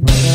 Bye.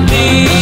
me.